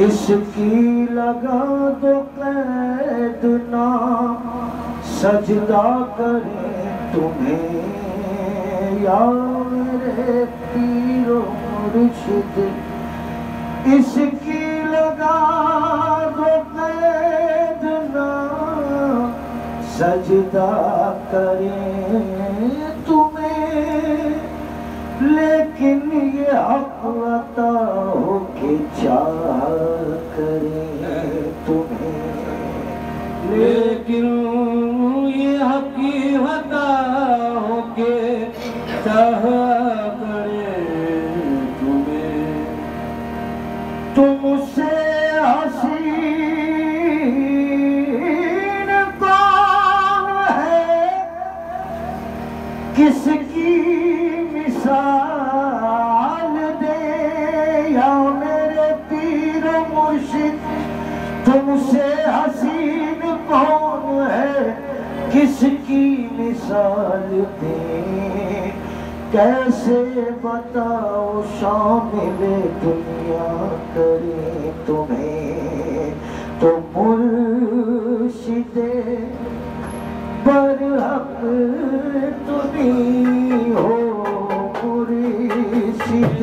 اس کی لگا دو قید نام سجدہ کریں تمہیں، یا میرے پیر و مرشد۔ اس کی لگا دو قید نام سجدہ کریں تمہیں۔ لیکن یہ حق عطا ہو کہ چاہ کریں تمہیں تم سے حسین کون ہے؟ کس کی مثال دے؟ کیسے بتاؤ شامل دنیا کرے تمہیں؟ تو مرشد برحق تمہیں ہو مرشد۔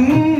Mm.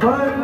But